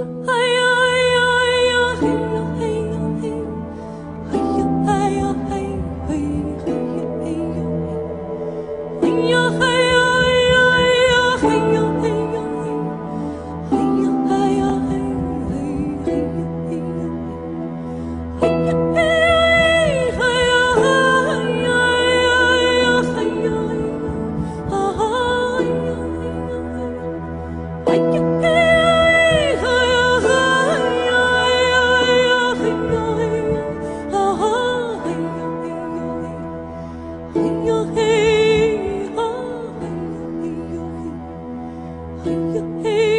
哎呀！我会。